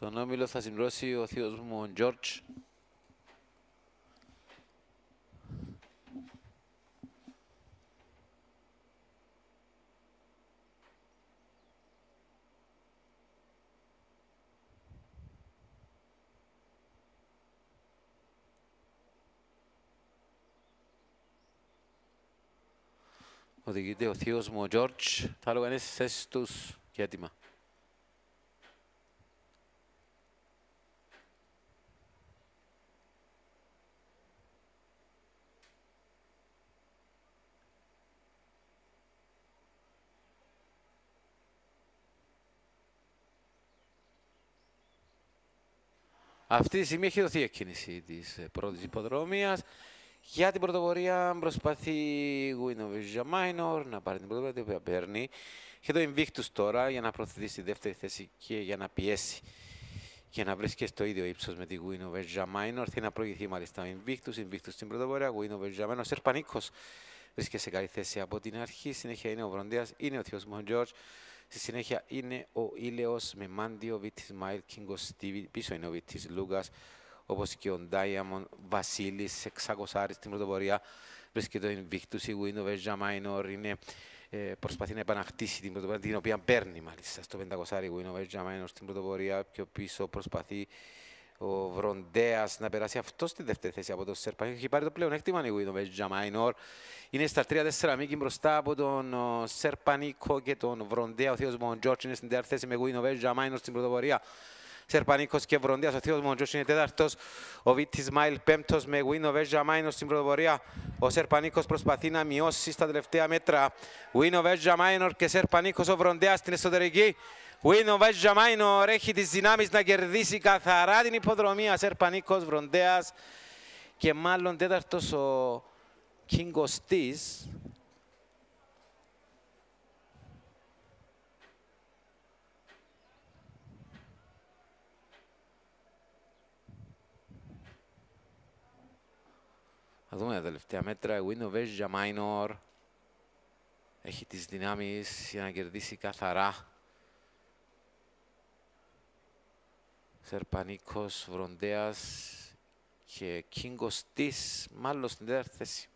Τον όμιλο θα συμπληρώσει ο θείος μου, ο Τζόρτζ. Οδηγείται ο θείος μου, ο Τζόρτζ. Τα λόγια είναι στις θέσεις τους και έτοιμα. Αυτή τη στιγμή έχει δοθεί εκκίνηση της πρώτης υποδρομίας. Για την πρωτοπορία προσπαθεί η Γουίνοβιζα Μάινορ να πάρει την πρωτοπορία, την οποία παίρνει. Έχει το Invictus τώρα για να προωθηθεί στη δεύτερη θέση και για να πιέσει και να βρίσκει στο ίδιο ύψος με τη Γουίνοβιζα Μάινορ. Θέλει να προηγηθεί μάλιστα ο Invictus, Invictus στην πρωτοπορία, Γουίνοβιζα Μάινορ. Σερπανίκο βρίσκεται σε καλή θέση από την αρχή. Συνέχεια είναι ο Βροντέα, είναι ο Θεός Μον Τζορτζ. Στη συνέχεια είναι ο Ήλαιος με Μάντιο, Βίτης Μάιλ, Κίνγκος Στίβι, πίσω είναι ο Βίτης Λούκας, όπως και ο Ντάιαμον Βασίλης, 600 στην πρωτοπορία. Βρίσκεται ο Invictus, η Window Βέζα Μάινορ, είναι, ε, προσπαθεί να επαναχτίσει την πρωτοπορία, την οποία παίρνει μάλιστα στο 500 η Window Βέζα Μάινορ στην πρωτοπορία. Πιο πίσω προσπαθεί ο Βροντέας να περάσει αυτός στη δεύτερη θέση από τον Σερπανίκο. Έχει πάρει το πλέον έκτημα η Window Βέζα Μάινορ. Είναι στα 3-4 μήκη μπροστά από τον Σερπανίκο και τον Βροντέα. Ο Θείος Μοντζόρτς είναι στην τέταρτη θέση με Γουίνο Μάινορ στην πρωτοπορία. Σερπανίκος και Βροντέας, ο Θείος Μοντζόρτς είναι τέταρτος. Ο Βίτης Μάιλ πέμπτος με Γουίνο Μάινορ στην πρωτοπορία. Ο Σερπανίκος προσπαθεί να μειώσει στα τελευταία μέτρα. Γουίνο Μάινορ και Σερπανίκος ο Βροντέας στην εσωτερική. Γουίνο Μάινορ έχει τις δυνάμεις να κερδίσει καθαρά την υποδρομία. Σερπανίκος, Βροντέας και μάλλον τέταρτος ο Κιγκοστής Θα δούμε τα τελευταία μέτρα. Window Veja Minor έχει τις δυνάμεις για να κερδίσει καθαρά. Σερπανίκος, Βροντέας και Κίνγκος της, μάλλον στην τέταρτη θέση.